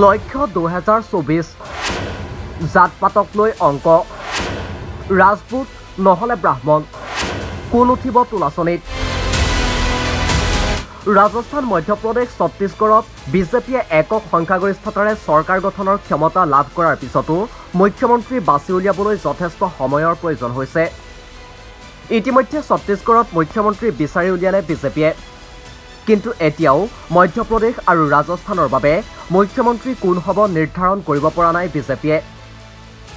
লক্ষ্য দুহেজাৰ চৌবিছ। জাত পাতক লৈ অংক। ৰাজপুত নহ'লে ব্ৰাহ্মণ। কোন উঠিব তোলাচনীত? ৰাজস্থান মধ্যপ্ৰদেশ ছত্তীশগড়ত বিজেপিয়ে একক সংখ্যাগৰিষ্ঠতাৰে চৰকাৰ গঠনৰ ক্ষমতা লাভ কৰাৰ পিছতো মুখ্যমন্ত্ৰী বাছি উলিয়াবলৈ যথেষ্ট সময়ৰ প্ৰয়োজন হৈছে। ইতিমধ্যে ছত্তীশগড়ত মুখ্যমন্ত্ৰী বিচাৰি উলিয়ালে বিজেপিয়ে। কিন্তু এতিয়াও মধ্যপ্ৰদেশ আৰু ৰাজস্থানৰ বাবে মুখ্যমন্ত্ৰী কোন হ'ব নিৰ্ধাৰণ কৰিব পৰা নাই বিজেপিয়ে।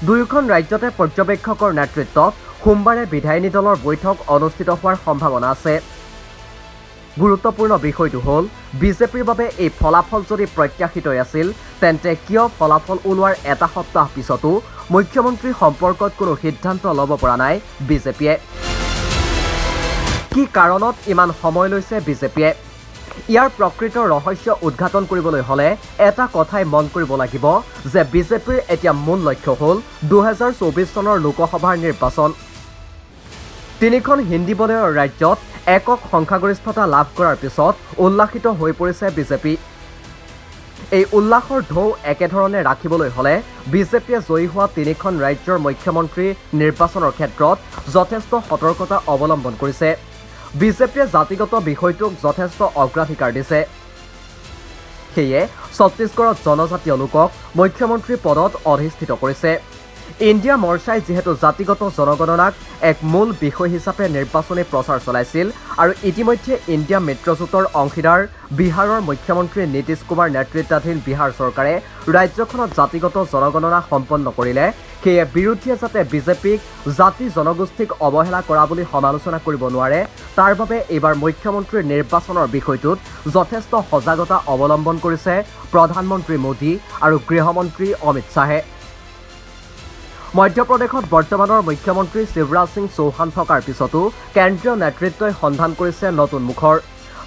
দুয়োখন ৰাজ্যতে পৰ্যবেক্ষকৰ নেতৃত্বত সোমবাৰে বিধায়িনী দলৰ বৈঠক অনুষ্ঠিত হোৱাৰ সম্ভাৱনা আছে। গুৰুত্বপূৰ্ণ বিষয়টো হ'ল বিজেপিৰ বাবে এই ফলাফল যদি প্ৰত্যাশিতই আছিল তেন্তে কিয় ফলাফল ওলোৱাৰ এটা সপ্তাহ পিছতো মুখ্যমন্ত্ৰী সম্পৰ্কত কোনো সিদ্ধান্ত ল'ব পৰা নাই বিজেপিয়ে? কি কাৰণত ইমান সময় লৈছে বিজেপিয়ে? ইয়াৰ প্ৰকৃত ৰহস্য উদঘাটন কৰিবলৈ হ'লে এটা কথাই মন কৰিব লাগিব যে বিজেপিৰ এতিয়া মূল লক্ষ্য হ'ল দুহেজাৰ চৌবিছ চনৰ লোকসভাৰ নিৰ্বাচন। তিনিখন হিন্দী বলয়ৰ ৰাজ্যত একক সংখ্যাগৰিষ্ঠতা লাভ কৰাৰ পিছত উল্লাসিত হৈ পৰিছে বিজেপি। এই উল্লাসৰ ঢৌ একেধৰণে ৰাখিবলৈ হ'লে বিজেপিয়ে জয়ী হোৱা তিনিখন ৰাজ্যৰ মুখ্যমন্ত্ৰী নিৰ্বাচনৰ ক্ষেত্ৰত যথেষ্ট সতৰ্কতা অৱলম্বন কৰিছে। বিজেপিয়ে জাতিগত বিষয়টোক যথেষ্ট অগ্ৰাধিকাৰ দিছে। সেয়ে ছত্তীশগড়ত জনজাতীয় লোকক মুখ্যমন্ত্ৰী পদত অধিষ্ঠিত কৰিছে। ইণ্ডিয়া মৰ্চাই যিহেতু জাতিগত জনগণনাক এক মূল বিষয় হিচাপে নিৰ্বাচনী প্ৰচাৰ চলাইছিল আৰু ইতিমধ্যে ইণ্ডিয়া মিত্ৰজোঁটৰ অংশীদাৰ বিহাৰৰ মুখ্যমন্ত্ৰী নীতিশ কুমাৰ নেতৃত্বাধীন বিহাৰ চৰকাৰে ৰাজ্যখনত জাতিগত জনগণনা সম্পন্ন কৰিলে। সেয়ে বিৰোধীয়ে যাতে বিজেপিক জাতি জনগোষ্ঠীক অৱহেলা কৰা বুলি সমালোচনা কৰিব নোৱাৰে তাৰ বাবে এইবাৰ মুখ্যমন্ত্ৰীৰ নিৰ্বাচনৰ বিষয়টোত যথেষ্ট সজাগতা অৱলম্বন কৰিছে প্ৰধানমন্ত্ৰী মোদী আৰু গৃহমন্ত্ৰী অমিত শ্বাহে। মধ্যপ্ৰদেশত বৰ্তমানৰ মুখ্যমন্ত্ৰী শিৱৰাজ সিং চৌহান থকাৰ পিছতো কেন্দ্ৰীয় নেতৃত্বই সন্ধান কৰিছে নতুন মুখৰ।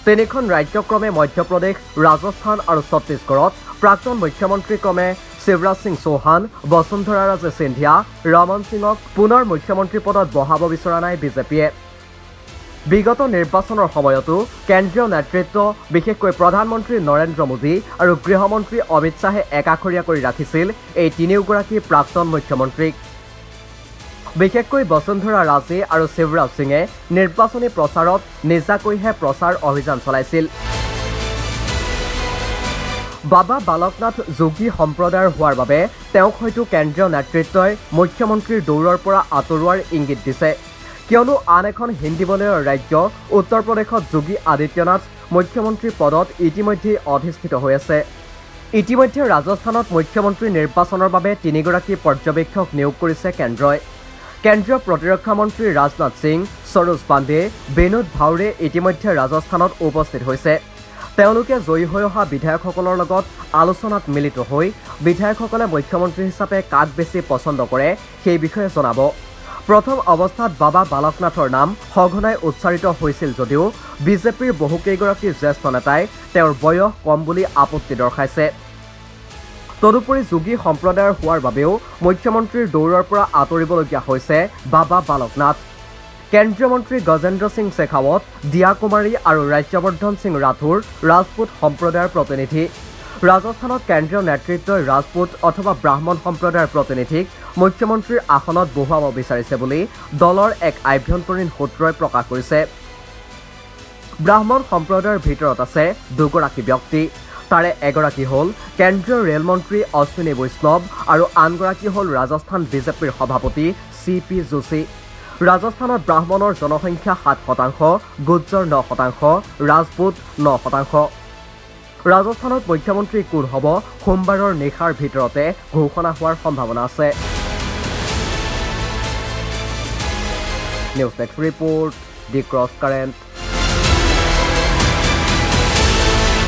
তিনিখন ৰাজ্যক্ৰমে মধ্যপ্ৰদেশ ৰাজস্থান আৰু ছত্তীশগড়ত প্ৰাক্তন মুখ্যমন্ত্ৰী ক্ৰমে শিৱৰাজ সিং চৌহান বসুন্ধৰা ৰাজে সিন্ধিয়া ৰমন সিঙক পুনৰ মুখ্যমন্ত্ৰী পদত বহাব বিচৰা নাই বিজেপিয়ে। বিগত নিৰ্বাচনৰ সময়তো কেন্দ্ৰীয় নেতৃত্ব বিশেষকৈ প্ৰধানমন্ত্ৰী নৰেন্দ্ৰ মোদী আৰু গৃহমন্ত্ৰী অমিত শ্বাহে একাষৰীয়া কৰি ৰাখিছিল এই তিনিওগৰাকী প্ৰাক্তন মুখ্যমন্ত্ৰীক। বিশেষকৈ বসুন্ধৰা ৰাজে আৰু শিৱৰাজ সিঙে নিৰ্বাচনী প্ৰচাৰত নিজাকৈহে প্ৰচাৰ অভিযান চলাইছিল। বাবা বালকনাথ যোগী সম্প্ৰদায়ৰ হোৱাৰ বাবে তেওঁক হয়তো কেন্দ্ৰীয় নেতৃত্বই মুখ্যমন্ত্ৰীৰ দৌৰৰ পৰা আঁতৰোৱাৰ ইংগিত দিছে। কিয়নো আন এখন হিন্দী বলয়ৰ ৰাজ্য উত্তৰ প্ৰদেশত যোগী আদিত্যনাথ মুখ্যমন্ত্ৰী পদত ইতিমধ্যেই অধিষ্ঠিত হৈ আছে। ইতিমধ্যে ৰাজস্থানত মুখ্যমন্ত্ৰী নিৰ্বাচনৰ বাবে তিনিগৰাকী পৰ্যবেক্ষক নিয়োগ কৰিছে কেন্দ্ৰই। কেন্দ্ৰীয় প্ৰতিৰক্ষা মন্ত্ৰী ৰাজনাথ সিং সৰোজ পাণ্ডে বিনোদ ভাউৰে ইতিমধ্যে ৰাজস্থানত উপস্থিত হৈছে। তেওঁলোকে জয়ী হৈ অহা বিধায়কসকলৰ লগত আলোচনাত মিলিত হৈ বিধায়কসকলে মুখ্যমন্ত্ৰী হিচাপে কাক বেছি পচন্দ কৰে সেই বিষয়ে জনাব। প্ৰথম অৱস্থাত বাবা বালকনাথৰ নাম সঘনাই উচ্চাৰিত হৈছিল যদিও বিজেপিৰ বহুকেইগৰাকী জ্যেষ্ঠ নেতাই তেওঁৰ বয়স কম বুলি আপত্তি দৰ্শাইছে। তদুপৰি যোগী সম্প্ৰদায়ৰ হোৱাৰ বাবেও মুখ্যমন্ত্ৰীৰ দৌৰৰ পৰা আঁতৰিবলগীয়া হৈছে বাবা বালকনাথ। কেন্দ্ৰীয় মন্ত্ৰী গজেন্দ্ৰ সিং শেখাৱত দিয়া কুমাৰী আৰু ৰাজ্যবৰ্ধন সিং ৰাথোৰ ৰাজপুত সম্প্ৰদায়ৰ প্ৰতিনিধি। ৰাজস্থানত কেন্দ্ৰীয় নেতৃত্বই ৰাজপুত অথবা ব্ৰাহ্মণ সম্প্ৰদায়ৰ প্ৰতিনিধিক মুখ্যমন্ত্ৰীৰ আসনত বহুৱাব বিচাৰিছে বুলি দলৰ এক আভ্যন্তৰীণ সূত্ৰই প্ৰকাশ কৰিছে। ব্ৰাহ্মণ সম্প্ৰদায়ৰ ভিতৰত আছে দুগৰাকী ব্যক্তি। তাৰে এগৰাকী হ'ল কেন্দ্ৰীয় ৰেলমন্ত্ৰী অশ্বিনী বৈষ্ণৱ আৰু আনগৰাকী হ'ল ৰাজস্থান বিজেপিৰ সভাপতি চি পি যোশী। ৰাজস্থানত ব্ৰাহ্মণৰ জনসংখ্যা সাত শতাংশ গুজ্জৰ ন শতাংশ ৰাজপুত ন শতাংশ। ৰাজস্থানত মুখ্যমন্ত্ৰী কোন হ'ব? সোমবাৰৰ নিশাৰ ভিতৰতে ঘোষণা হোৱাৰ সম্ভাৱনা আছে। News next report the cross current